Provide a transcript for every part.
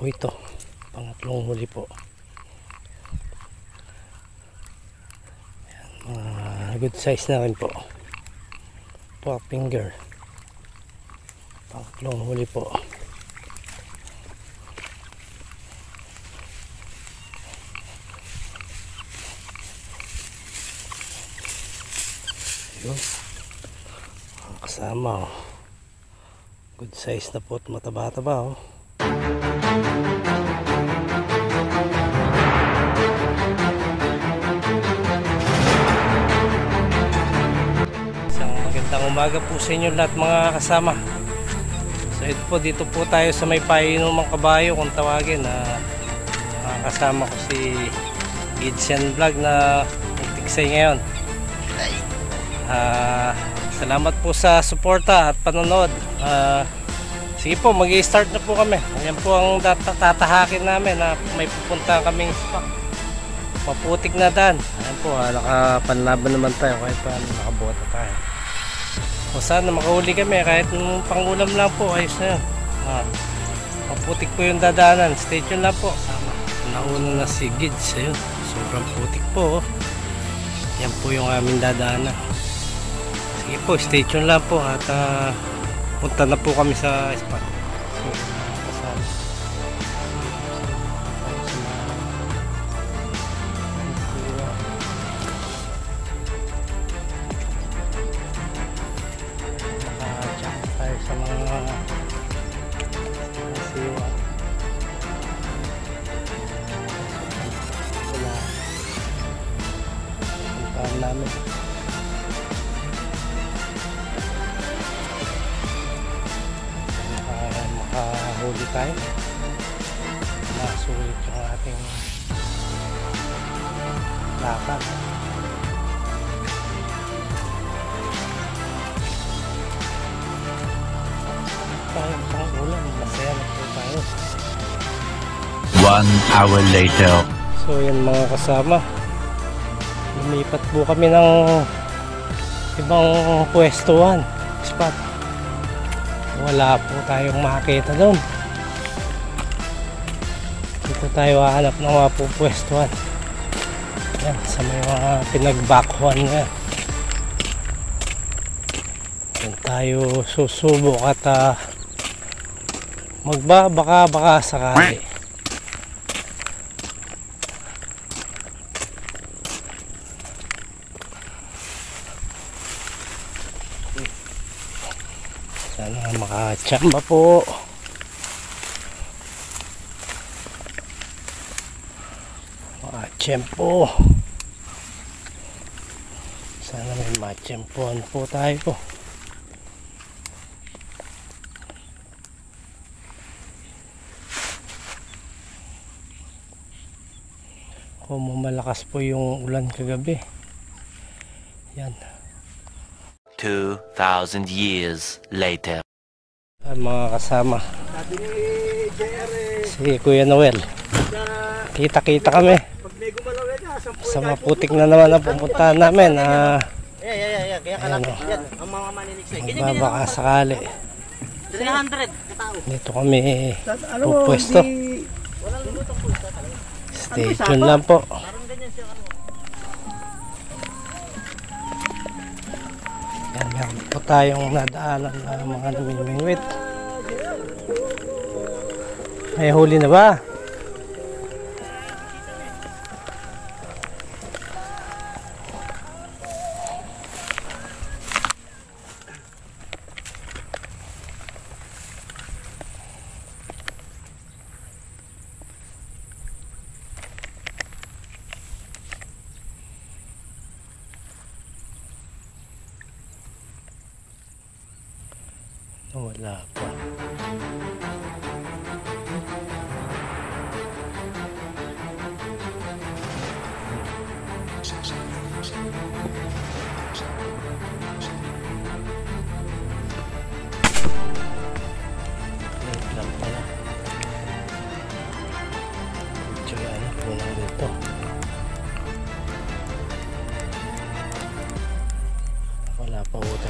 po ito. Pangatlong huli po. Ayan, mga good size na rin po. Four finger. Pangatlong huli po. Yun. Ang kasama oh. Good size na po at mataba-taba oh. Magandang umaga po sa inyo lahat mga kasama. So ito po dito po tayo sa may painom ng kabayo kung tawagin na kasama ko si Gidsen Vlog na nagtiksay ngayon. Ah, salamat po sa suporta at panonood. Ah, sige po, mag start na po kami. Ayan po ang tatahakin namin na may pupunta kaming spot. Maputik na daan. Ayan po, ah, nakapanlaban naman tayo kahit pa nakabota tayo. O sana makahuli kami kahit nung pangulam lang po, ayos na yun. Ah, maputik po yung dadaanan. Stay tuned lang po. Sama. Nauna na si Gids. Ayun, sobrang putik po. oh. Yan po yung aming dadaanan. Sige po, stay tuned lang po at ah, punta na po kami sa spot. Ating lakad tayo sa ulan masaya na po tayo. One hour later. so yan mga kasama. Lumipat po kami ng ibang pwestuhan. Spot. Wala po tayong makita doon dito tayo hahanap ng mga pupwestuhan. Yan sa mga pinagbakwan nga. Yan tayo susubok at uh, magbabaka baka sakali. Sana makachamba po. Makachempo. Sana may machempoan po tayo po. Kung malakas po yung ulan kagabi. Yan. 2,000 years later. Ah, mga kasama. Si Kuya Noel. Kita-kita kami. Sa maputik na naman ang pupuntahan namin. Ah, Yeah, yeah, yeah, yeah. Kaya kalapit yan. Ang mga maniniksay. Ganyan, ganyan. magbabaka sakali. 300 katao. Dito kami pupwesto. Stay tuned lang po. Siya. Ano. Yan, meron po tayong nadaanan na mga namimingwit. May huli na ba? Lang dito. Wala pa po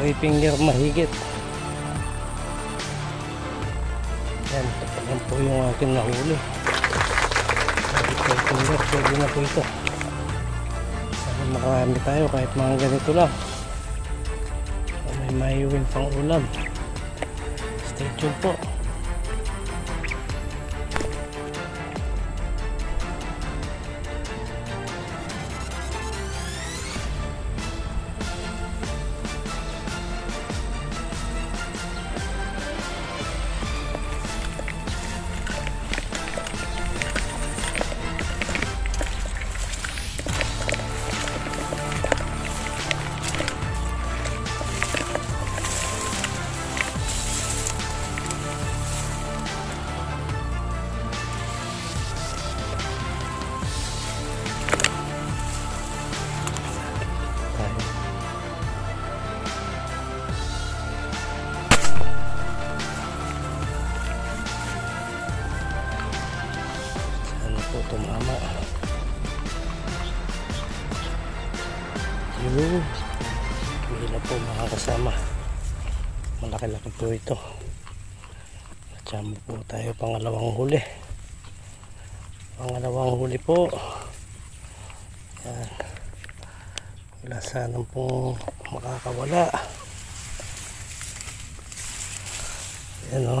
Ay finger mahigit. Yan, ito po yung akin nahuli. Ko, finger, pwede na po ito. Sana makarami tayo kahit mga ganito lang. May maiuwin pang ulam. Stay tuned po. Malaki-laki po ito. Natsama po tayo pangalawang huli. Pangalawang huli po. Yan. Wala sanang pong makakawala. Ayan o.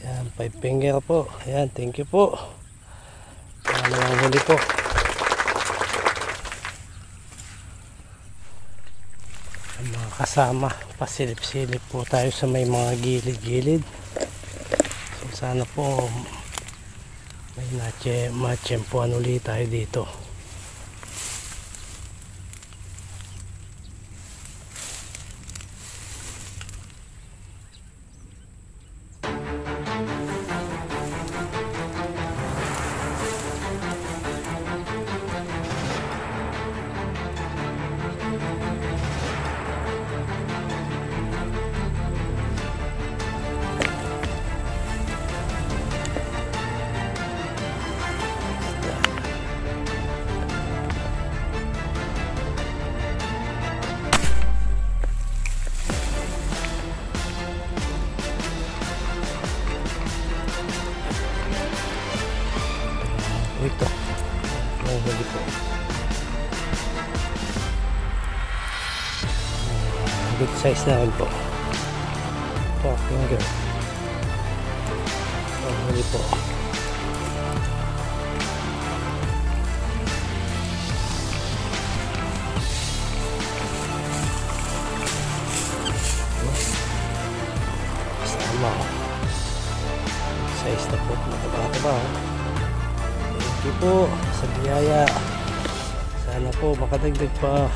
Ayan, five finger po. Ayan, thank you po. Pangalawang huli po. Ang mga kasama, pasilip-silip po tayo sa may mga gilid-gilid. So sana po may nache, matsyempoan ulit tayo dito. Ito. Ang huli po. Ah, Good size na rin po. Pork finger. Ang huli po. Sama. Good size na po. Mataba-taba. oh. You po sa biyaya. Sana po makadagdag pa.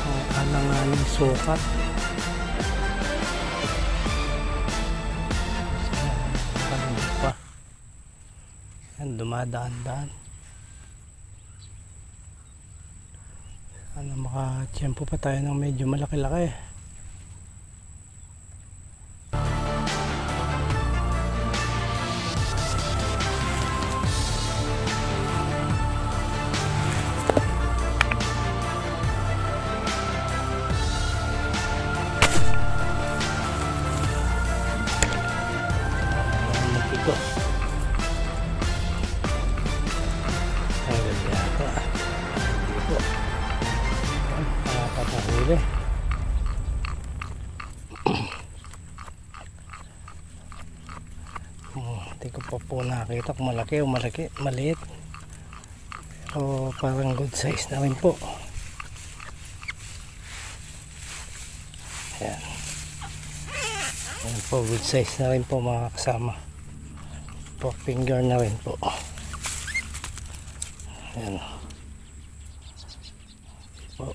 Ang alanganing sukat. Sana pa. Yan, dumadaan-daan. Ano makatiyempo pa tayo ng medyo malaki-laki. Oh, Hindi ko pa po nakita kung malaki o malaki, maliit. Pero parang good size na rin po. Ayan. Ayan po, good size na rin po mga kasama. Pork finger na rin po. Ayan. Po.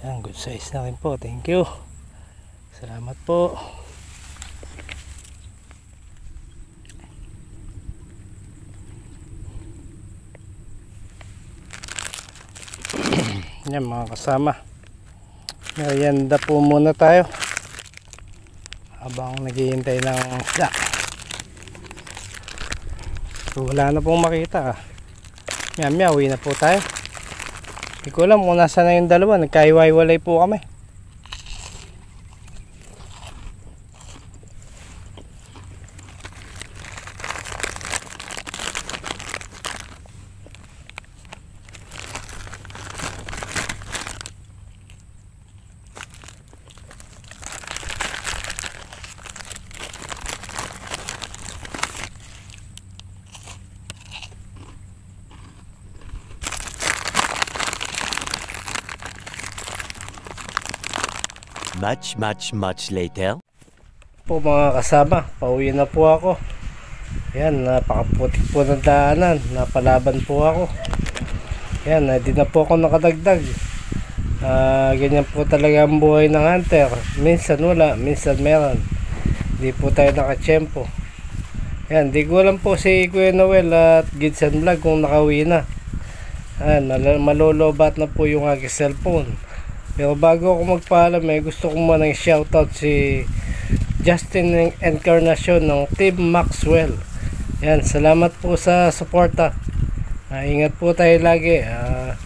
Ayan, good size na rin po. Thank you. Salamat po. Yan mga kasama. Merienda po muna tayo. Habang naghihintay ng isda. So, wala na pong makita. Maya maya, na po tayo. Hindi ko alam kung nasa na yung dalawa. Nagkaiwaiwalay po kami. Much, much, much later. po mga kasama, pauwi na po ako. Yan, napakaputik po ng daanan. Napalaban po ako. Yan, hindi na po ako nakadagdag. Ah, ganyan po talaga ang buhay ng hunter. Minsan wala, minsan meron. Hindi po tayo nakachempo. Yan, di ko alam po si Kuya Noel at Gidsan Vlog kung nakauwi na. Yan, mal- malolobat na po yung aking cellphone. Pero bago ako magpaalam, eh, gusto ko muna ng shoutout si Justin Encarnacion ng Team Maxwell. Yan, salamat po sa suporta. Ah, ingat po tayo lagi. Ah,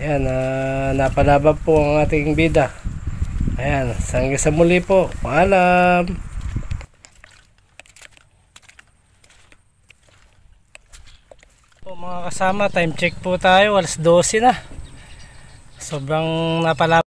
yan, ah, napalaban po ang ating bida. Ayan, hanggang sa muli po. Paalam! Po mga kasama, time check po tayo. Alas 12 na. Sobrang napalaban